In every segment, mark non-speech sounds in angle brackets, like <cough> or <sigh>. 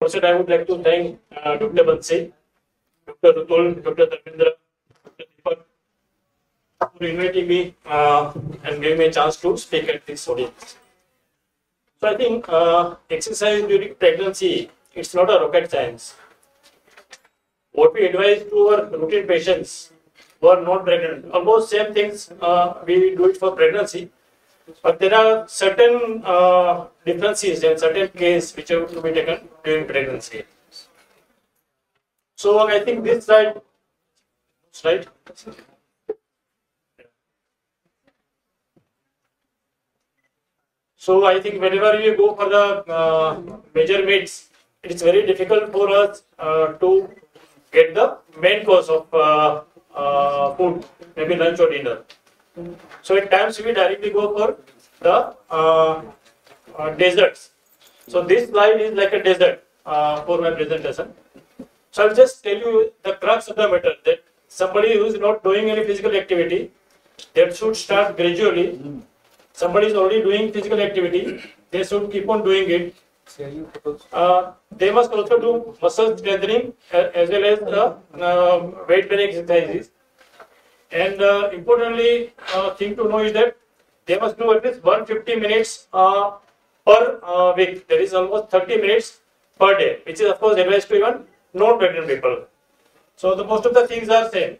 Also, I would like to thank uh, Dr. Bansi, Dr. Rutul, Dr. Dharmendra, Dr. Deepak for inviting me uh, and giving me a chance to speak at this audience. So I think uh, exercise during pregnancy, it's not a rocket science. What we advise to our routine patients who are not pregnant, almost same things uh, we do it for pregnancy, but there are certain uh, differences and certain cases which have to be taken during pregnancy. So I think this slide, slide. So I think whenever we go for the uh, major meets, it is very difficult for us uh, to get the main course of uh, uh, food, maybe lunch or dinner. So in times we directly go for the uh, uh, desserts. So this slide is like a desert uh, for my presentation. So I'll just tell you the crux of the matter that somebody who is not doing any physical activity, that should start gradually. Somebody is already doing physical activity, they should keep on doing it. Uh, they must also do muscle strengthening as well as the uh, weight bearing exercises. And uh, importantly, uh, thing to know is that they must do at least 150 minutes uh, per uh, week. That is almost 30 minutes per day, which is of course advised to even non-pregnant people. So the most of the things are same.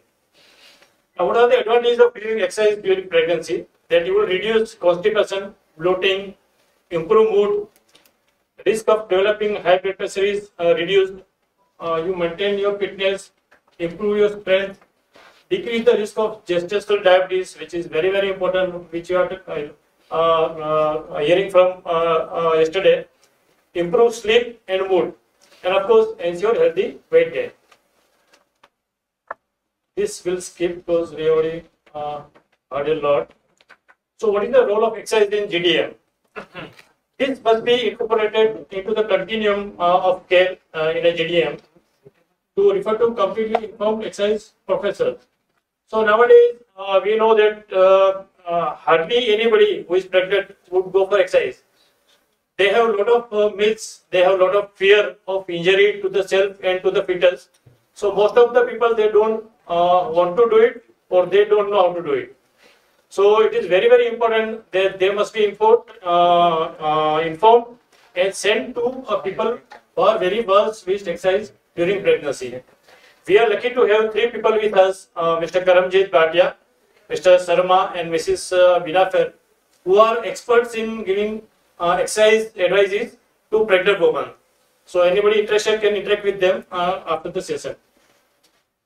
Now, what are the advantages of doing exercise during pregnancy? That you will reduce constipation, bloating, improve mood, risk of developing high blood pressure is uh, reduced. Uh, you maintain your fitness, improve your strength, decrease the risk of gestational diabetes, which is very very important, which you are uh, uh, hearing from uh, uh, yesterday. Improve sleep and mood, and of course ensure healthy weight gain. This will skip because we already uh, heard a lot. So, what is the role of exercise in GDM? <coughs> This must be incorporated into the continuum uh, of care uh, in a GDM to refer to completely informed exercise professors. So nowadays uh, we know that uh, uh, hardly anybody who is pregnant would go for exercise. They have a lot of uh, myths. They have a lot of fear of injury to the self and to the fetus. So most of the people they don't uh, want to do it or they don't know how to do it. So it is very very important that they must be informed, uh, informed and sent to people who are very well with exercise during pregnancy. We are lucky to have three people with us, uh, Mr. Karamjit Bhatia, Mr. Sarma and Mrs. Uh, Binafer, who are experts in giving uh, exercise advices to pregnant women. So anybody interested can interact with them uh, after the session.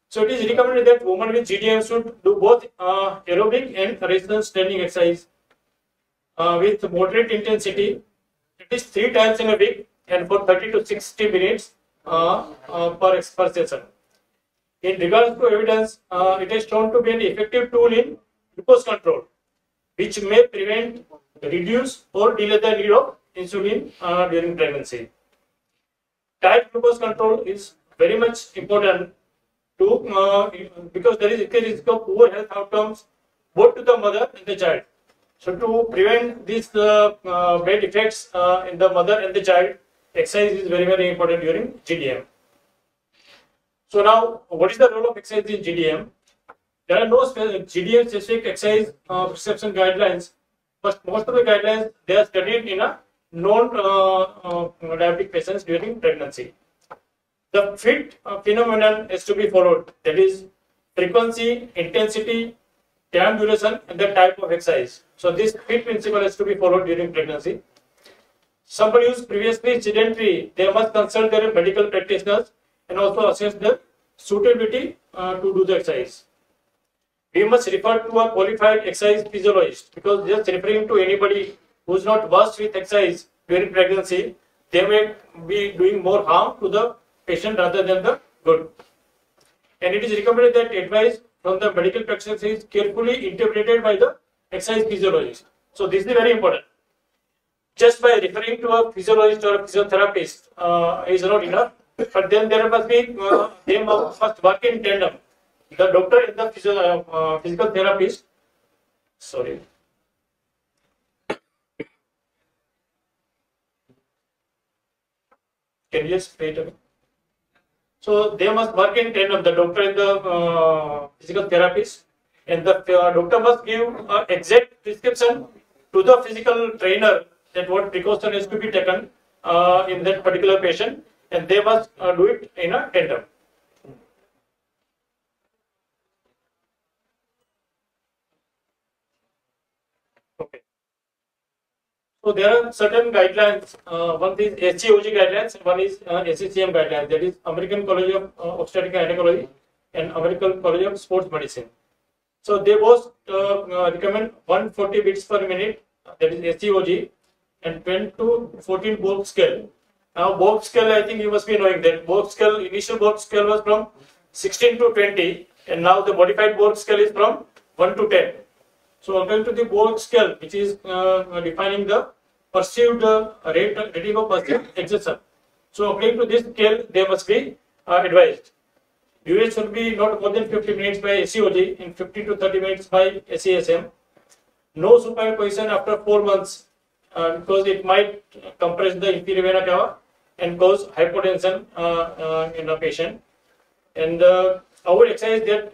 So it is recommended that women with GDM should do both uh, aerobic and resistance training exercise uh, with moderate intensity, at least three times in a week and for 30 to 60 minutes uh, uh, per, per session. In regards to evidence, uh, it is shown to be an effective tool in glucose control, which may prevent, reduce, or delay the need of insulin uh, during pregnancy. Diet glucose control is very much important to uh, because there is a risk of poor health outcomes both to the mother and the child. So to prevent these uh, uh, bad effects uh, in the mother and the child, exercise is very very important during GDM. So now, what is the role of exercise in GDM? There are no GDM specific exercise uh, prescription guidelines, but most of the guidelines they are studied in a non-diabetic patients during pregnancy. The fit uh, phenomenon is to be followed. That is frequency, intensity, time duration, and the type of exercise. So this fit principle is to be followed during pregnancy. Somebody who is previously sedentary, they must consult their medical practitioners and also assess the suitability uh, to do the exercise. We must refer to a qualified exercise physiologist because just referring to anybody who is not versed with exercise during pregnancy, they may be doing more harm to the patient rather than the good. And it is recommended that advice from the medical practitioner is carefully interpreted by the exercise physiologist. So this is very important. Just by referring to a physiologist or a physiotherapist uh, is not enough, but then there must be uh, they must work in tandem. The doctor and the physio, uh, physical therapist. Sorry. Can you just wait a minute? So they must work in tandem, the doctor and the uh, physical therapist. And the uh, doctor must give uh, exact prescription to the physical trainer that what precaution is to be taken uh, in that particular patient. And they must uh, do it in a tandem. Okay. So there are certain guidelines. Uh, one is ACOG guidelines, one is uh, ACSM guidelines. That is American College of uh, Obstetrics and Gynecology and American College of Sports Medicine. So they both uh, uh, recommend 140 beats per minute. That is ACOG and 10 to 14 Borg scale. Now Borg scale, I think you must be knowing that Borg scale, initial Borg scale was from 16 to 20, and now the modified Borg scale is from 1 to 10. So according to the Borg scale, which is uh, defining the perceived uh, rate, rating of perceived exertion. So according to this scale, they must be uh, advised. Duration should be not more than 50 minutes by ACOG and 50 to 30 minutes by ACSM. No supine position after 4 months uh, because it might compress the inferior vena cava and cause hypotension uh, uh, in the patient. And uh, avoid exercise that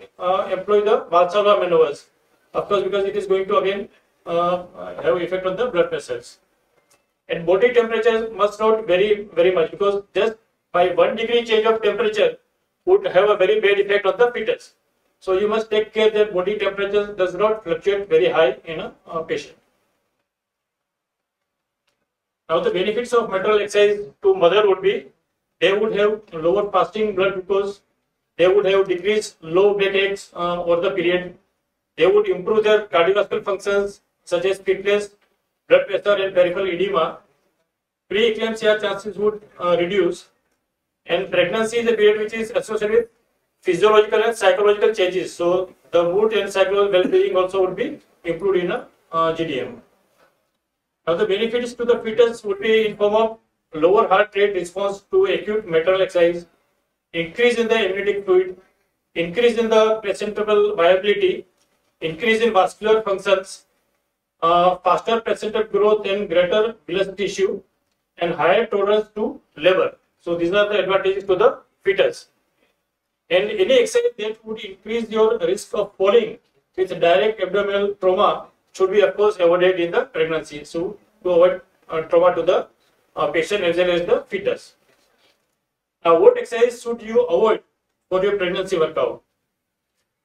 employ the Valsalva maneuvers of course, because it is going to again have effect on the blood vessels. And body temperature must not vary very much because just by one degree change of temperature would have a very bad effect on the fetus. So you must take care that body temperature does not fluctuate very high in a, a patient. Now the benefits of maternal exercise to mother would be they would have lower fasting blood glucose, they would have decreased low backaches uh, over the period, they would improve their cardiovascular functions such as fitness, blood pressure, and peripheral edema. Preeclampsia chances would uh, reduce. And pregnancy is a period which is associated with physiological and psychological changes. So the mood and psychological well-being also would be improved in a uh, GDM. Now the benefits to the fetus would be in form of lower heart rate response to acute maternal exercise, increase in the amniotic fluid, increase in the placental viability, increase in vascular functions, uh, faster placental growth and greater villus tissue, and higher tolerance to labor. So these are the advantages to the fetus. And any exercise that would increase your risk of falling with direct abdominal trauma should be of course avoided in the pregnancy. So to avoid uh, trauma to the uh, patient as well as the fetus. Now what exercise should you avoid for your pregnancy workout?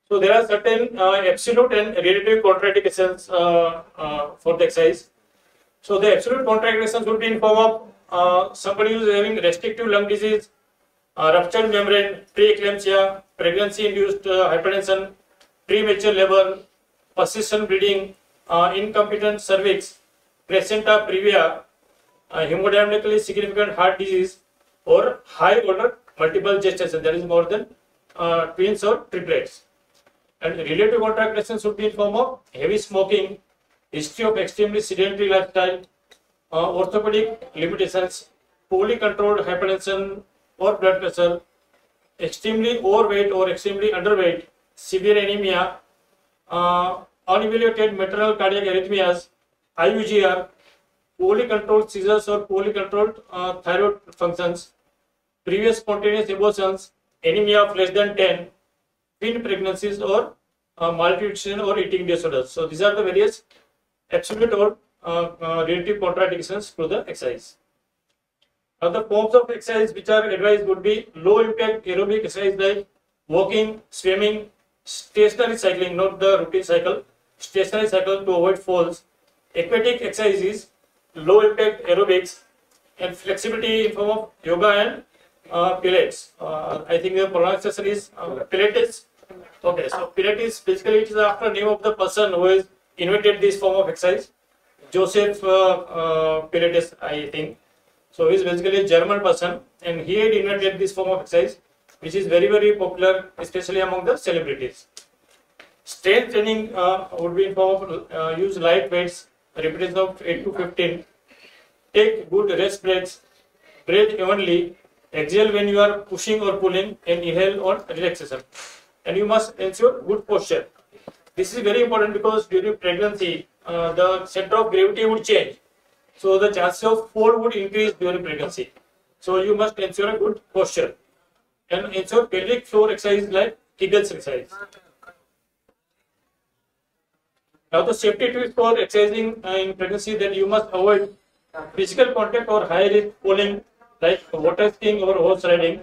So there are certain uh, absolute and relative contraindications uh, uh, for the exercise. So the absolute contraindications would be in form of uh, somebody who is having restrictive lung disease, ruptured membrane, preeclampsia, pregnancy-induced hypertension, premature labor, persistent bleeding, incompetent cervix, placenta previa, hemodynamically significant heart disease, or high order multiple gestation, that is more than twins or triplets. And relative contractions would be in form of heavy smoking, history of extremely sedentary lifestyle, uh, orthopedic limitations, poorly controlled hypertension or blood pressure, extremely overweight or extremely underweight, severe anemia, uh, unevaluated maternal cardiac arrhythmias, IUGR, poorly controlled seizures or poorly controlled uh, thyroid functions, previous spontaneous abortions, anemia of less than 10, twin pregnancies or uh, malnutrition or eating disorders. So these are the various absolute or uh, uh, relative contradictions to the exercise. Now the forms of exercise which are advised would be low impact aerobic exercise like walking, swimming, stationary cycling, not the routine cycle, stationary cycle to avoid falls, aquatic exercises, low impact aerobics, and flexibility in form of yoga and uh, Pilates. Uh, I think the pronunciation is uh, Pilates. Okay, so Pilates basically it is after name of the person who has invented this form of exercise. Joseph uh, uh, Pilates, I think. So he is basically a German person and he had invented this form of exercise which is very very popular especially among the celebrities. Strength training uh, would be in form of uh, use light weights, repetitions of 8 to 15. Take good rest breaths, breathe evenly, exhale when you are pushing or pulling and inhale on relaxation. And you must ensure good posture. This is very important because during pregnancy, uh, the center of gravity would change. So the chances of fall would increase during pregnancy. So you must ensure a good posture and ensure pelvic floor exercise like Kegel's exercise. Now the safety tips for exercising uh, in pregnancy that you must avoid physical contact or high risk pulling like water skiing or horse riding,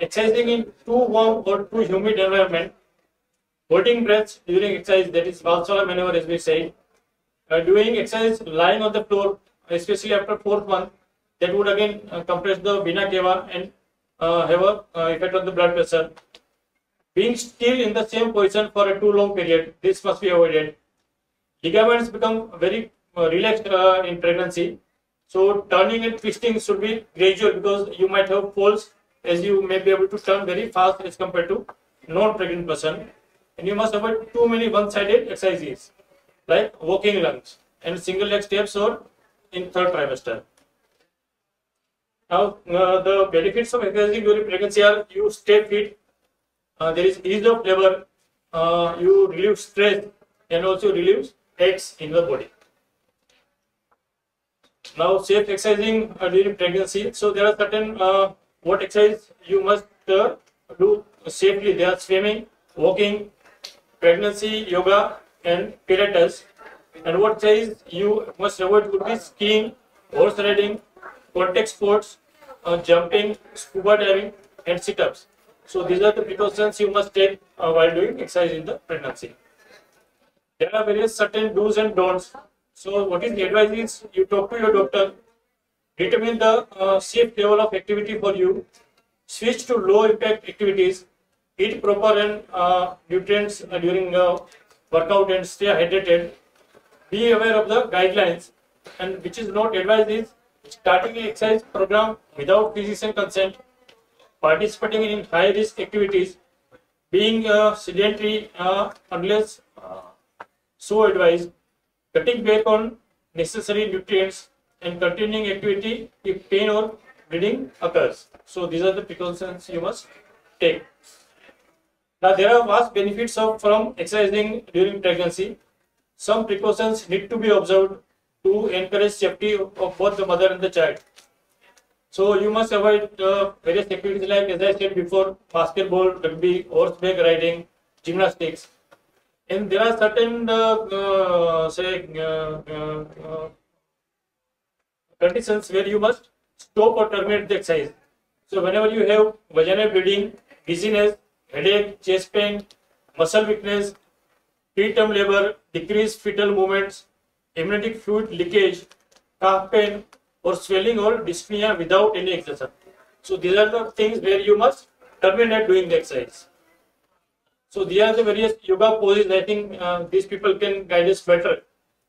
exercising in too warm or too humid environment, holding breaths during exercise that is Valsalva maneuver as we say, uh, doing exercise lying on the floor especially after fourth month that would again uh, compress the vena cava and uh, have a uh, effect on the blood pressure. Being still in the same position for a too long period, this must be avoided. Ligaments become very uh, relaxed uh, in pregnancy. So turning and twisting should be gradual because you might have falls as you may be able to turn very fast as compared to non-pregnant person. And you must avoid too many one-sided exercises like walking lunges and single leg steps or in third trimester. Now, uh, the benefits of exercising during pregnancy are you stay fit, uh, there is ease of labor, uh, you relieve stress, and also relieve aches in the body. Now, safe exercising uh, during pregnancy. So, there are certain uh, what exercise you must uh, do safely. They are swimming, walking, pregnancy, yoga, and pilates. And what exercise you must avoid would be skiing, horse riding, contact sports, uh, jumping, scuba diving, and sit-ups. So these are the precautions you must take uh, while doing exercise in the pregnancy. There are various certain do's and don'ts. So what is the advice is you talk to your doctor, determine the uh, safe level of activity for you, switch to low impact activities, eat proper and uh, nutrients uh, during workout and stay hydrated. Be aware of the guidelines and which is not advised is starting an exercise program without physician consent, participating in high risk activities, being uh, sedentary uh, unless uh, so advised, cutting back on necessary nutrients, and continuing activity if pain or bleeding occurs. So these are the precautions you must take. Now there are vast benefits of from exercising during pregnancy. Some precautions need to be observed to encourage safety of both the mother and the child. So you must avoid uh, various activities like, as I said before, basketball, rugby, horseback riding, gymnastics. And there are certain, uh, uh, say, uh, conditions where you must stop or terminate the exercise. So whenever you have vaginal bleeding, dizziness, headache, chest pain, muscle weakness, preterm labor, decreased fetal movements, amniotic fluid leakage, calf pain, or swelling or dyspnea without any exertion. So these are the things where you must terminate doing the exercise. So these are the various yoga poses. I think uh, these people can guide us better.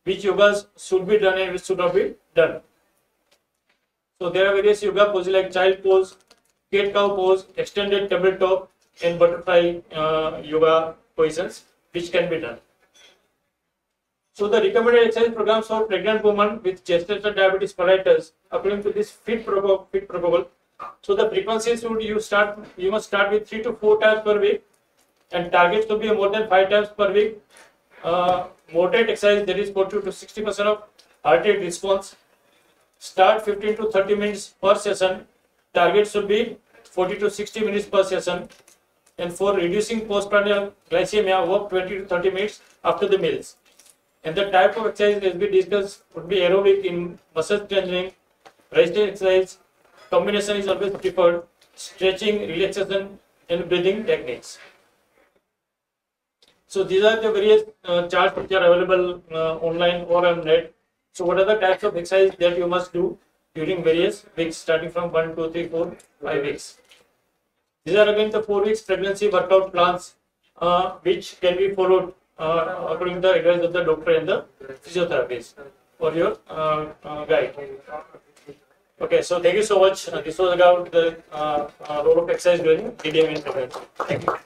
Which yogas should be done and which should not be done. So there are various yoga poses like child pose, cat cow pose, extended tabletop, and butterfly uh, yoga positions which can be done. So the recommended exercise programs for pregnant women with gestational diabetes mellitus, according to this fit, protocol, fit protocol. So the frequencies would you start, you must start with three to four times per week, and targets to be more than five times per week. Uh, moderate exercise that is 40 to 60 percent of heart rate response. Start 15 to 30 minutes per session. Target should be 40 to 60 minutes per session. And for reducing postprandial glycemia, work 20 to 30 minutes after the meals. And the type of exercise as we discussed would be aerobic in muscle strengthening, resistance exercise, combination is always preferred, stretching, relaxation, and breathing techniques. So these are the various uh, charts which are available uh, online or on net. So what are the types of exercise that you must do during various weeks, starting from 1, 2, 3, 4, 5 weeks. These are again the 4 weeks pregnancy workout plans uh, which can be followed uh, according to the advice of the doctor and the physiotherapist for your uh, uh, guide. Okay, so thank you so much. This was about the role of exercise during GDM in pregnancy. Thank you.